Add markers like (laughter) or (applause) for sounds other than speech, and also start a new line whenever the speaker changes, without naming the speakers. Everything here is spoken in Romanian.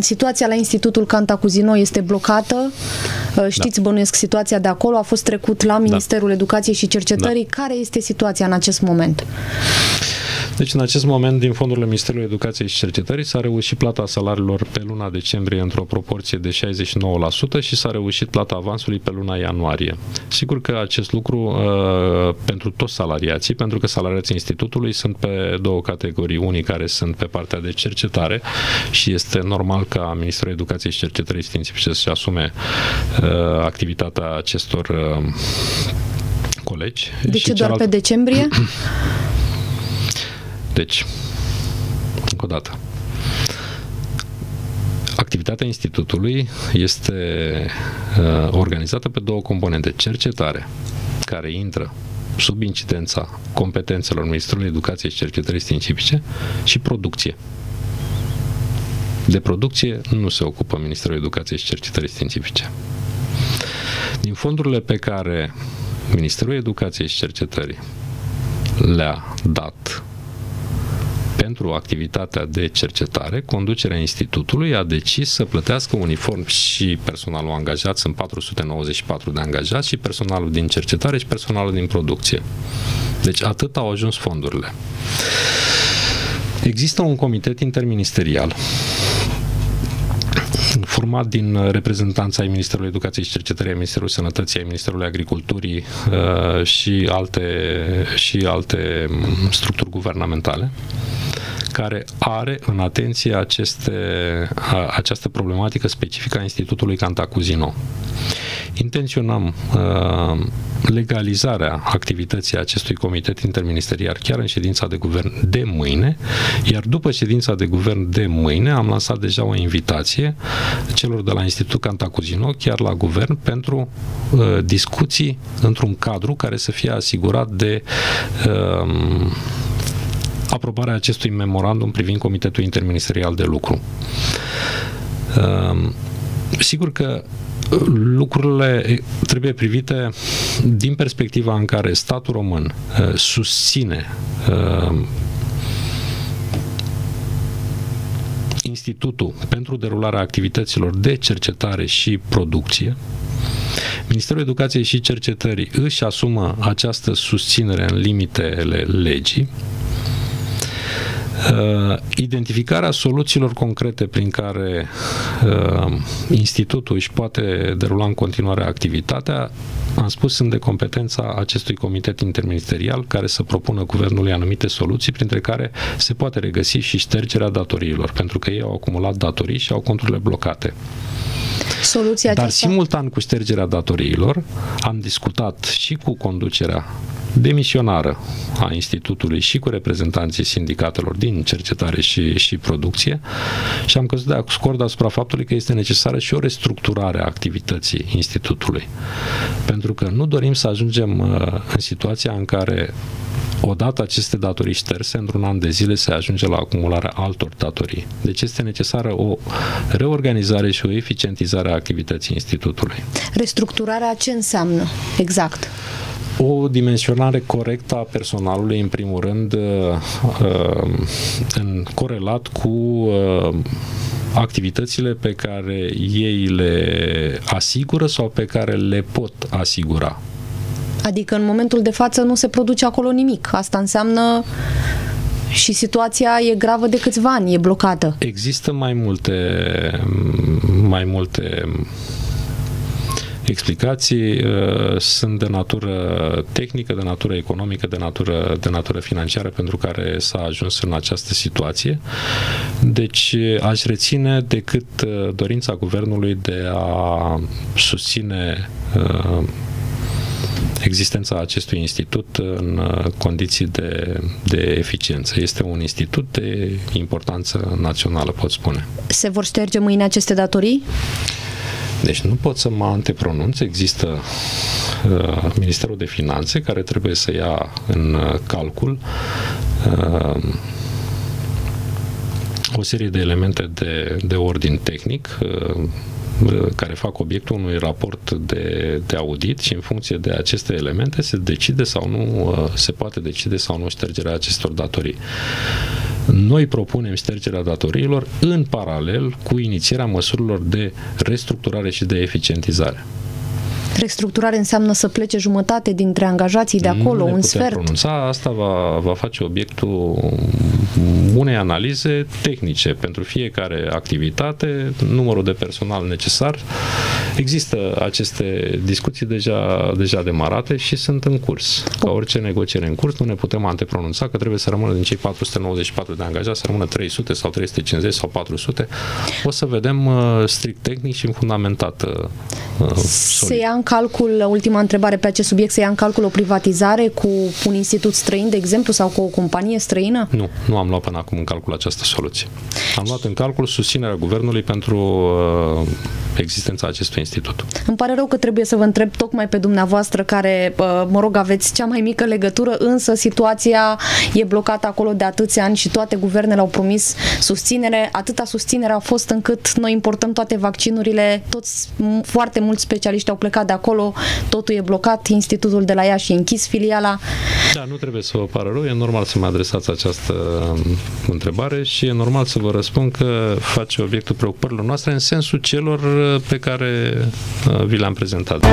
Situația la Institutul Cantacuzino este blocată. Uh, știți, da. bănuiesc situația de acolo. A fost trecut la da. Ministerul da. Educației și Cercetării. Da. Care este situația în acest moment?
Deci, în acest moment, din fondurile Ministerului Educației și Cercetării s-a reușit plata salariilor pe luna decembrie într-o proporție de 69% și s-a reușit plata avansului pe luna ianuarie. Sigur că acest lucru uh, pentru toți salariații, pentru că salariații institutului sunt pe două categorii. Unii care sunt pe partea de cercetare și este normal ca Ministerul Educației și Cercetării Științifice să-și asume uh, activitatea acestor uh, colegi.
De ce doar cealaltă... pe decembrie? (clears throat)
Deci, încă o dată, activitatea institutului este uh, organizată pe două componente. Cercetare, care intră sub incidența competențelor Ministerului Educației și Cercetării Științifice și producție. De producție nu se ocupă Ministerul Educației și Cercetării Științifice. Din fondurile pe care Ministerul Educației și Cercetării le-a dat pentru activitatea de cercetare, conducerea institutului a decis să plătească uniform și personalul angajat, sunt 494 de angajați, și personalul din cercetare și personalul din producție. Deci atât au ajuns fondurile. Există un comitet interministerial format din reprezentanța ai Ministerului Educației și Cercetării, ai Ministerului Sănătății, ai Ministerului Agriculturii uh, și alte, și alte structuri guvernamentale care are în atenție aceste, această problematică specifică a Institutului Cantacuzino. Intenționăm uh, legalizarea activității acestui comitet interministerial chiar în ședința de guvern de mâine, iar după ședința de guvern de mâine am lansat deja o invitație celor de la Institutul Cantacuzino, chiar la guvern, pentru uh, discuții într-un cadru care să fie asigurat de uh, aprobarea acestui memorandum privind Comitetul Interministerial de Lucru. Ehm, sigur că lucrurile trebuie privite din perspectiva în care statul român eh, susține ehm, Institutul pentru derularea activităților de cercetare și producție. Ministerul Educației și Cercetării își asumă această susținere în limitele legii Uh, identificarea soluțiilor concrete prin care uh, institutul își poate derula în continuare activitatea, am spus, sunt de competența acestui comitet interministerial care să propună guvernului anumite soluții, printre care se poate regăsi și ștergerea datoriilor, pentru că ei au acumulat datorii și au conturile blocate.
Soluția
Dar aceasta... simultan cu ștergerea datoriilor am discutat și cu conducerea demisionară a Institutului și cu reprezentanții sindicatelor din cercetare și, și producție și am căzut de acord asupra faptului că este necesară și o restructurare a activității Institutului. Pentru că nu dorim să ajungem uh, în situația în care odată aceste datorii șterse, într-un an de zile se ajunge la acumularea altor datorii. Deci este necesară o reorganizare și o eficientizare a activității Institutului.
Restructurarea ce înseamnă exact?
O dimensionare corectă a personalului, în primul rând, uh, uh, în corelat cu uh, activitățile pe care ei le asigură sau pe care le pot asigura.
Adică în momentul de față nu se produce acolo nimic. Asta înseamnă și situația e gravă de câțiva ani, e blocată.
Există mai multe mai multe explicații uh, sunt de natură tehnică, de natură economică, de natură, de natură financiară pentru care s-a ajuns în această situație. Deci aș reține decât uh, dorința guvernului de a susține uh, existența acestui institut în condiții de, de eficiență. Este un institut de importanță națională, pot spune.
Se vor șterge mâine aceste datorii?
Deci nu pot să mă antepronunț. Există uh, Ministerul de Finanțe care trebuie să ia în uh, calcul uh, o serie de elemente de, de ordin tehnic uh, care fac obiectul unui raport de, de audit și în funcție de aceste elemente se decide sau nu, uh, se poate decide sau nu ștergerea acestor datorii. Noi propunem ștergerea datoriilor în paralel cu inițierea măsurilor de restructurare și de eficientizare.
Restructurare înseamnă să plece jumătate dintre angajații de acolo,
nu
un sfert.
pronunța, asta va, va face obiectul unei analize tehnice pentru fiecare activitate, numărul de personal necesar. Există aceste discuții deja, deja demarate și sunt în curs. Ca orice negociere în curs, nu ne putem antepronunța că trebuie să rămână din cei 494 de angajați, să rămână 300 sau 350 sau 400. O să vedem uh, strict tehnic și fundamentat.
Uh, se ia în calcul, ultima întrebare pe acest subiect, se ia în calcul o privatizare cu un institut străin, de exemplu, sau cu o companie străină?
Nu, nu am luat până acum în calcul această soluție. Am luat în calcul susținerea guvernului pentru uh, existența acestui institut.
Îmi pare rău că trebuie să vă întreb tocmai pe dumneavoastră care, uh, mă rog, aveți cea mai mică legătură, însă situația e blocată acolo de atâția ani și toate guvernele au promis susținere. Atâta susținere a fost încât noi importăm toate vaccinurile, toți foarte mulți specialiști au plecat de acolo, totul e blocat, institutul de la Iași e închis filiala.
Da, nu trebuie să vă pară rău, e normal să mă adresați această um, întrebare și e normal să vă răspund că face obiectul preocupărilor noastre în sensul celor uh, pe care uh, vi le-am prezentat.